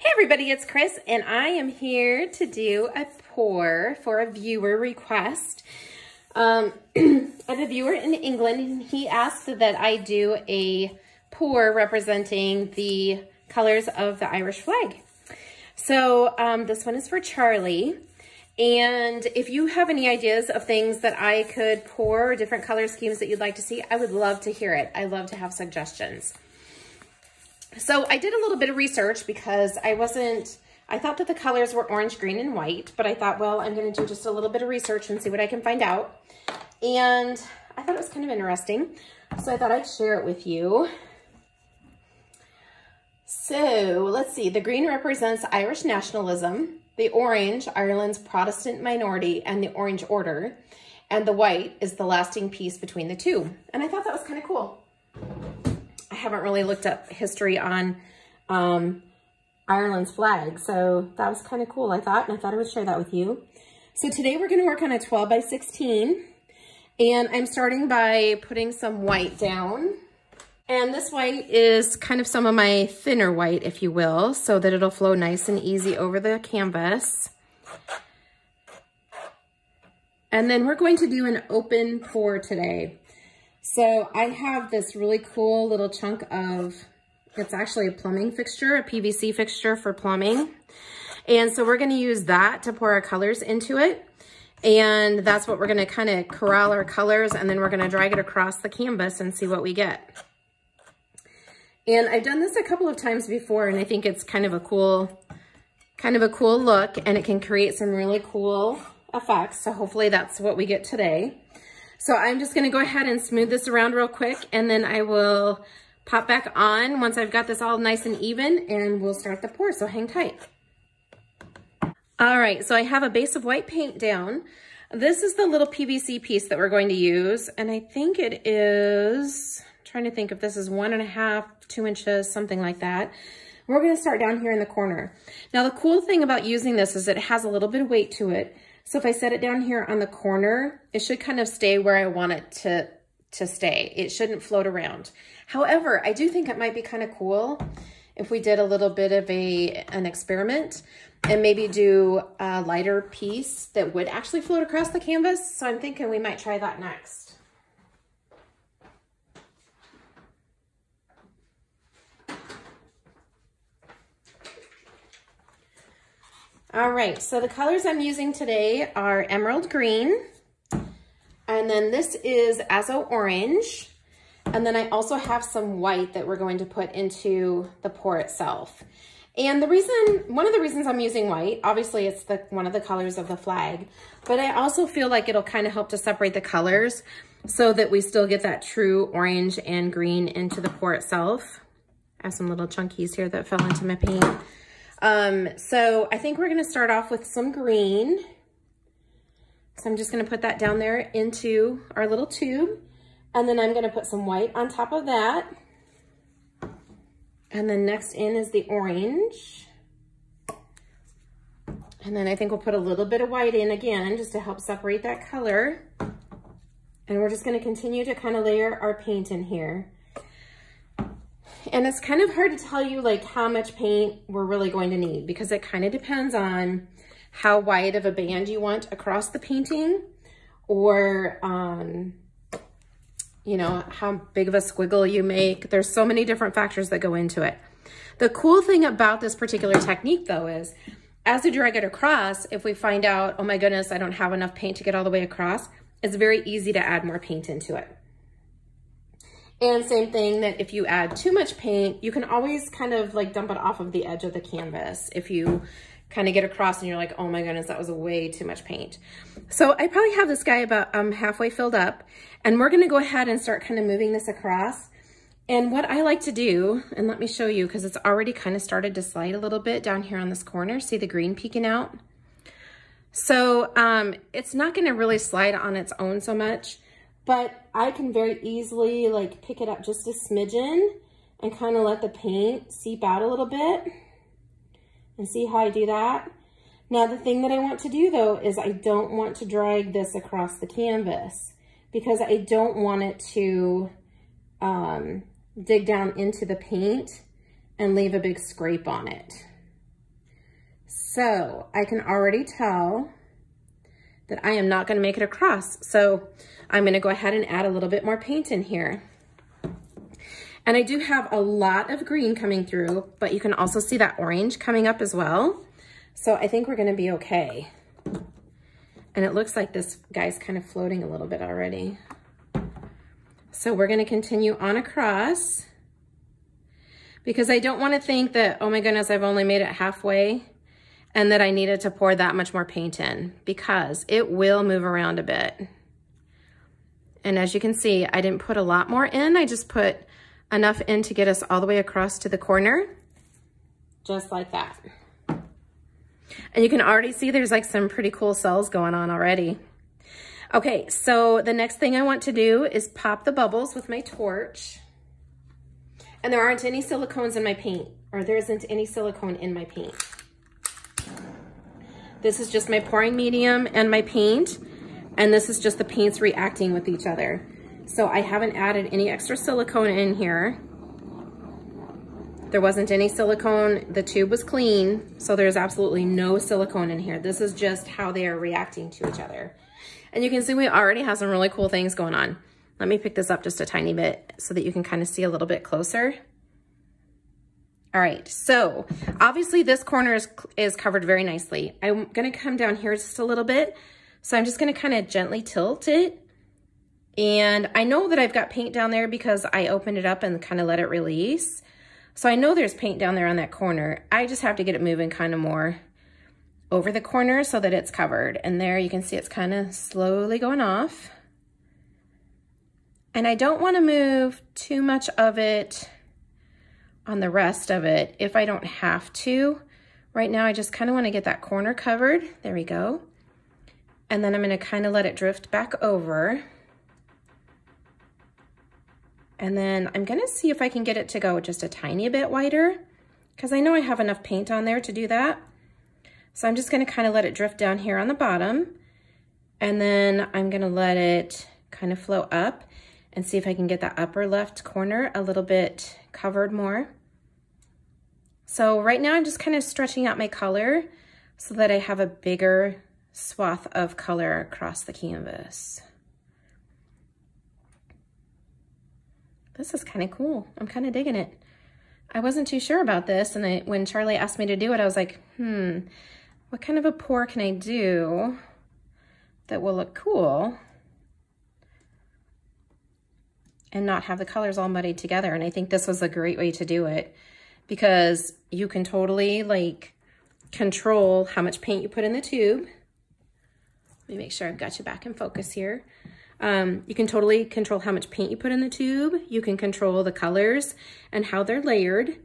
Hey everybody, it's Kriss and I am here to do a pour for a viewer request. Um, I a viewer in England and he asked that I do a pour representing the colors of the Irish flag. So um, this one is for Charlie. And if you have any ideas of things that I could pour, different color schemes that you'd like to see, I would love to hear it. I love to have suggestions. So I did a little bit of research because I wasn't, I thought that the colors were orange, green, and white, but I thought, well, I'm going to do just a little bit of research and see what I can find out. And I thought it was kind of interesting, so I thought I'd share it with you. So let's see, the green represents Irish nationalism, the orange, Ireland's Protestant minority and the Orange Order, and the white is the lasting peace between the two. And I thought that was kind of cool haven't really looked up history on um, Ireland's flag. So that was kind of cool, I thought, and I thought I would share that with you. So today we're going to work on a 12 by 16. And I'm starting by putting some white down. And this white is kind of some of my thinner white, if you will, so that it'll flow nice and easy over the canvas. And then we're going to do an open pour today. So I have this really cool little chunk of, it's actually a plumbing fixture, a PVC fixture for plumbing. And so we're gonna use that to pour our colors into it. And that's what we're gonna kind of corral our colors and then we're gonna drag it across the canvas and see what we get. And I've done this a couple of times before and I think it's kind of a cool, kind of a cool look and it can create some really cool effects. So hopefully that's what we get today. So I'm just gonna go ahead and smooth this around real quick and then I will pop back on once I've got this all nice and even and we'll start the pour, so hang tight. All right, so I have a base of white paint down. This is the little PVC piece that we're going to use and I think it is, I'm trying to think if this is one and a half, two inches, something like that. We're gonna start down here in the corner. Now the cool thing about using this is it has a little bit of weight to it. So if I set it down here on the corner, it should kind of stay where I want it to, to stay. It shouldn't float around. However, I do think it might be kind of cool if we did a little bit of a an experiment and maybe do a lighter piece that would actually float across the canvas. So I'm thinking we might try that next. All right, so the colors I'm using today are emerald green, and then this is azo orange, and then I also have some white that we're going to put into the pour itself. And the reason, one of the reasons I'm using white, obviously it's the one of the colors of the flag, but I also feel like it'll kind of help to separate the colors so that we still get that true orange and green into the pour itself. I have some little chunkies here that fell into my paint. Um, so I think we're gonna start off with some green. So I'm just gonna put that down there into our little tube. And then I'm gonna put some white on top of that. And then next in is the orange. And then I think we'll put a little bit of white in again, just to help separate that color. And we're just gonna continue to kind of layer our paint in here. And it's kind of hard to tell you like how much paint we're really going to need because it kind of depends on how wide of a band you want across the painting or, um, you know, how big of a squiggle you make. There's so many different factors that go into it. The cool thing about this particular technique though is as we drag it across, if we find out, oh my goodness, I don't have enough paint to get all the way across, it's very easy to add more paint into it. And same thing that if you add too much paint, you can always kind of like dump it off of the edge of the canvas if you kind of get across and you're like, oh my goodness, that was way too much paint. So I probably have this guy about um, halfway filled up and we're gonna go ahead and start kind of moving this across. And what I like to do, and let me show you because it's already kind of started to slide a little bit down here on this corner. See the green peeking out? So um, it's not gonna really slide on its own so much but I can very easily like pick it up just a smidgen and kind of let the paint seep out a little bit and see how I do that. Now the thing that I want to do though is I don't want to drag this across the canvas because I don't want it to um, dig down into the paint and leave a big scrape on it. So I can already tell that I am not gonna make it across. So I'm gonna go ahead and add a little bit more paint in here. And I do have a lot of green coming through, but you can also see that orange coming up as well. So I think we're gonna be okay. And it looks like this guy's kind of floating a little bit already. So we're gonna continue on across because I don't wanna think that, oh my goodness, I've only made it halfway and that I needed to pour that much more paint in because it will move around a bit. And as you can see, I didn't put a lot more in. I just put enough in to get us all the way across to the corner, just like that. And you can already see there's like some pretty cool cells going on already. Okay, so the next thing I want to do is pop the bubbles with my torch. And there aren't any silicones in my paint, or there isn't any silicone in my paint. This is just my pouring medium and my paint, and this is just the paints reacting with each other. So I haven't added any extra silicone in here. There wasn't any silicone. The tube was clean, so there's absolutely no silicone in here. This is just how they are reacting to each other. And you can see we already have some really cool things going on. Let me pick this up just a tiny bit so that you can kind of see a little bit closer. All right, so obviously this corner is, is covered very nicely. I'm gonna come down here just a little bit. So I'm just gonna kind of gently tilt it. And I know that I've got paint down there because I opened it up and kind of let it release. So I know there's paint down there on that corner. I just have to get it moving kind of more over the corner so that it's covered. And there you can see it's kind of slowly going off. And I don't want to move too much of it on the rest of it if I don't have to. Right now I just kind of want to get that corner covered. There we go. And then I'm going to kind of let it drift back over. And then I'm gonna see if I can get it to go just a tiny bit wider because I know I have enough paint on there to do that. So I'm just gonna kind of let it drift down here on the bottom and then I'm gonna let it kind of flow up and see if I can get that upper left corner a little bit covered more. So right now I'm just kind of stretching out my color so that I have a bigger swath of color across the canvas. this is kind of cool. I'm kind of digging it. I wasn't too sure about this, and I, when Charlie asked me to do it, I was like, hmm, what kind of a pour can I do that will look cool and not have the colors all muddied together? And I think this was a great way to do it because you can totally like control how much paint you put in the tube. Let me make sure I've got you back in focus here. Um, you can totally control how much paint you put in the tube. You can control the colors and how they're layered.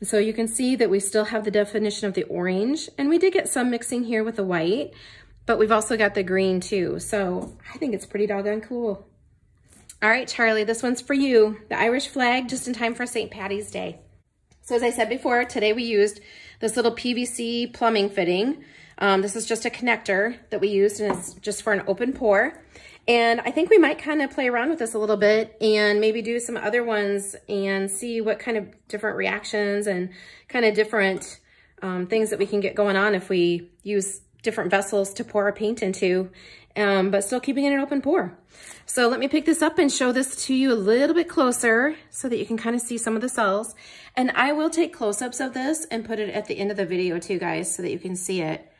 And so you can see that we still have the definition of the orange and we did get some mixing here with the white, but we've also got the green too. So I think it's pretty doggone cool. All right, Charlie, this one's for you. The Irish flag just in time for St. Patty's Day. So as I said before, today we used this little PVC plumbing fitting. Um, this is just a connector that we used and it's just for an open pour. And I think we might kind of play around with this a little bit and maybe do some other ones and see what kind of different reactions and kind of different um, things that we can get going on if we use different vessels to pour our paint into, um, but still keeping it an open pour. So let me pick this up and show this to you a little bit closer so that you can kind of see some of the cells. And I will take close-ups of this and put it at the end of the video too, guys, so that you can see it.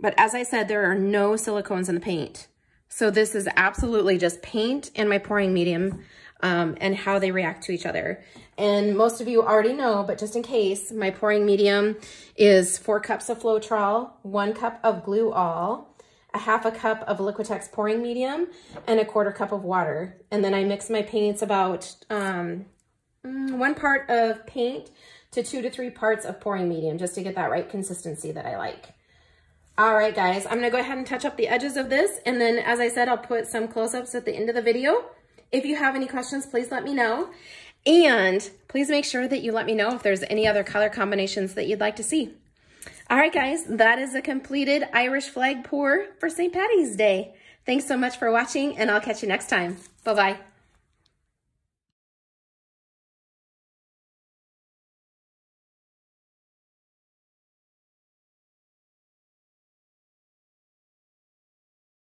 But as I said, there are no silicones in the paint. So this is absolutely just paint and my pouring medium um, and how they react to each other. And most of you already know, but just in case, my pouring medium is four cups of Floetrol, one cup of Glue All, a half a cup of Liquitex pouring medium, and a quarter cup of water. And then I mix my paints about um, mm, one part of paint to two to three parts of pouring medium, just to get that right consistency that I like. All right, guys, I'm gonna go ahead and touch up the edges of this. And then, as I said, I'll put some close-ups at the end of the video. If you have any questions, please let me know. And please make sure that you let me know if there's any other color combinations that you'd like to see. All right, guys, that is a completed Irish flag pour for St. Patty's Day. Thanks so much for watching, and I'll catch you next time. Bye-bye.